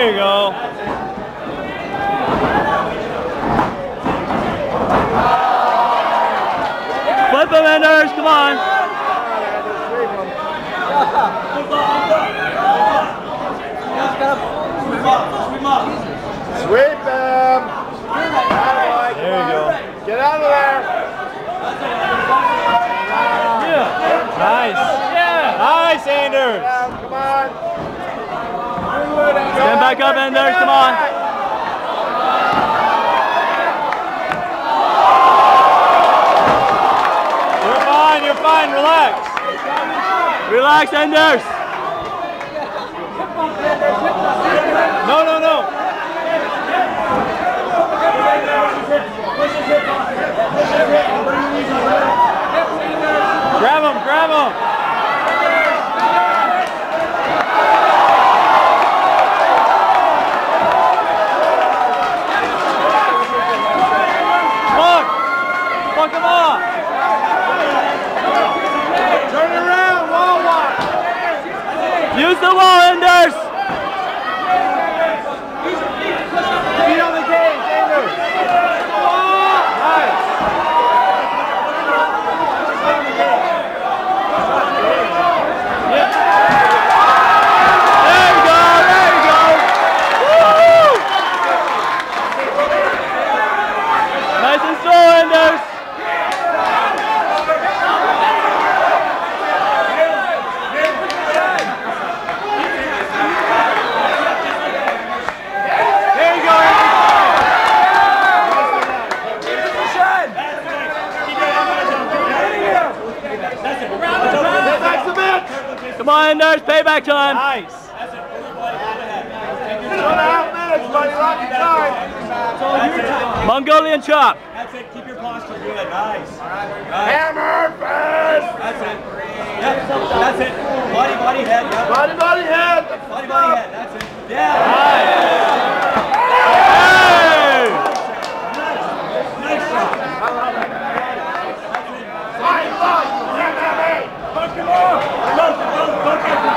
There you go. Flip him, Anders. Come on. Sweep him. There you go. Get out of there. Yeah. Nice. Yeah. Nice, Anders. Back up, Anders. Come on. You're fine. You're fine. Relax. Relax, Anders. Use the wall, Anders! Feet on the cage, Anders. Nice. There you go, there you go! Woo! Nice and slow, Anders! There you go, Anders! Payback submit. Come on, Anders, payback time! Nice! Two and a half minutes, buddy. Lock time. Mongolian chop! That's it. Keep your posture good. Nice. Hammer fist. That's it. Yep. That's it. Body, body, head. Yep. Body, body, head. Body, body, head. That's it. Yeah. Hey! Nice shot.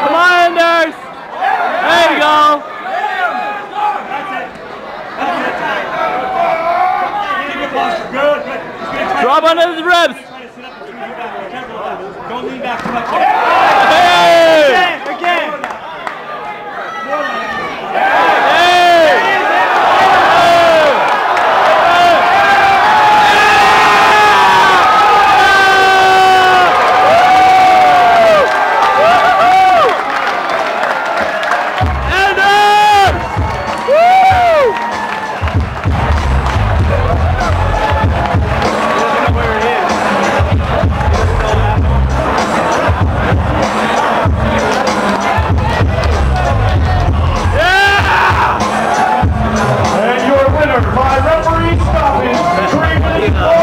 Come on, Anders! There you go! Keep your posture good. Good. Just gonna try Drop under the ribs! try to sit up between you back. Careful with that. Don't lean back too much. Oh!